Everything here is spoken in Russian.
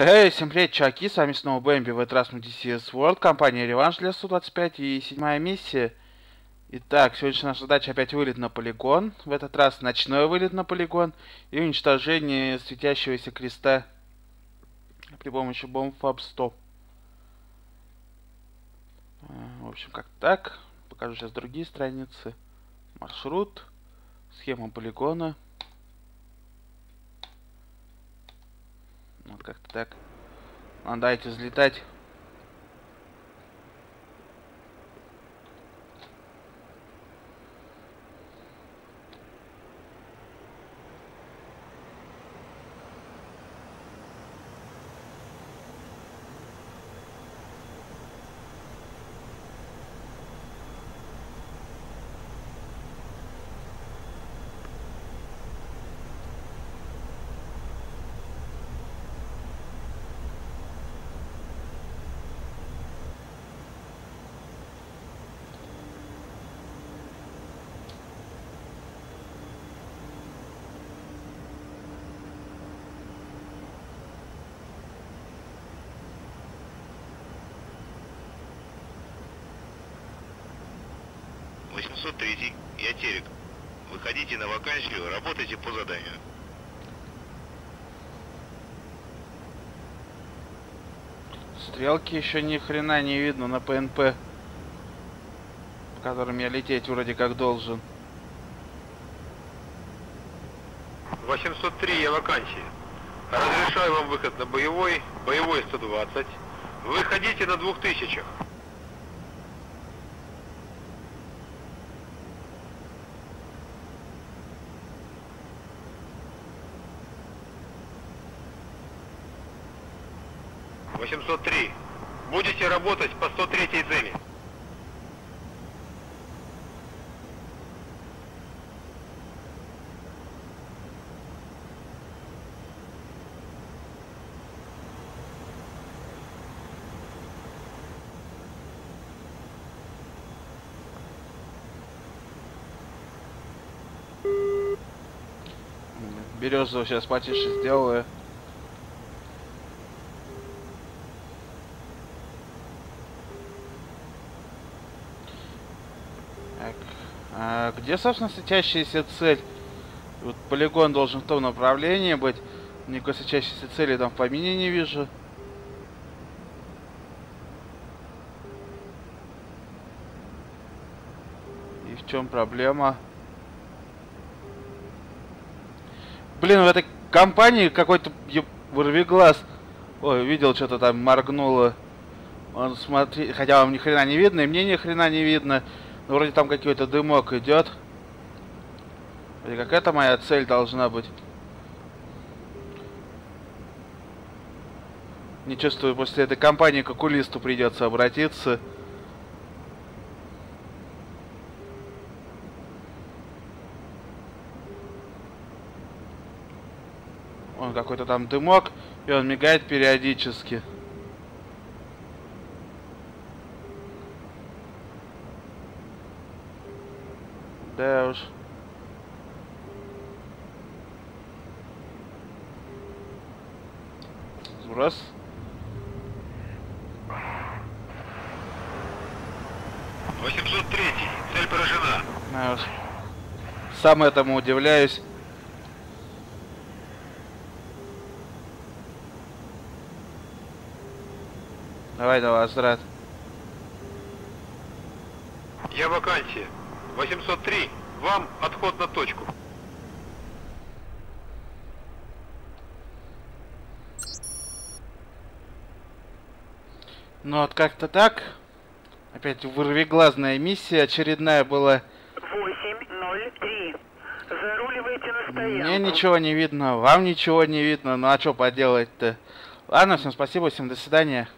Эй, всем привет, чуваки, с вами снова Бэмби, в этот раз мы DCS World, компания Реванш для Су-25 и седьмая миссия. Итак, сегодняшняя наша задача опять вылет на полигон, в этот раз ночной вылет на полигон и уничтожение светящегося креста при помощи бомб ФАБ-100. В общем, как так, покажу сейчас другие страницы. Маршрут, схема полигона. Вот как-то так. Ладно, дайте взлетать. 803, я Терек. Выходите на вакансию, работайте по заданию. Стрелки еще ни хрена не видно на ПНП, по которым я лететь вроде как должен. 803, я вакансия. Разрешаю вам выход на боевой, боевой 120. Выходите на двух тысячах. Восемьсот три. Будете работать по 103 цели. Березовую сейчас потише сделаю. Так, а где, собственно, светящаяся цель? Вот полигон должен в том направлении быть. Никакой светящейся цели там в помине не вижу. И в чем проблема? Блин, в этой компании какой-то вырвиглаз. Ой, видел, что-то там моргнуло. Он смотри, хотя вам ни хрена не видно, и мне ни хрена не видно. Но вроде там какой-то дымок идет. Вроде как это моя цель должна быть. Не чувствую, после этой компании к окулисту придется обратиться. Он какой-то там дымок, и он мигает периодически. Да уж. Сброс. Восемьсот третий. Цель поражена. Да уж. Сам этому удивляюсь. Давай, давай, Азрат. Я вакансия. 803. Вам отход на точку. Ну вот как-то так. Опять вырвиглазная миссия очередная была. 803. Заруливайте на стоянку. Мне ничего не видно, вам ничего не видно. Ну а что поделать-то? Ладно, всем спасибо, всем до свидания.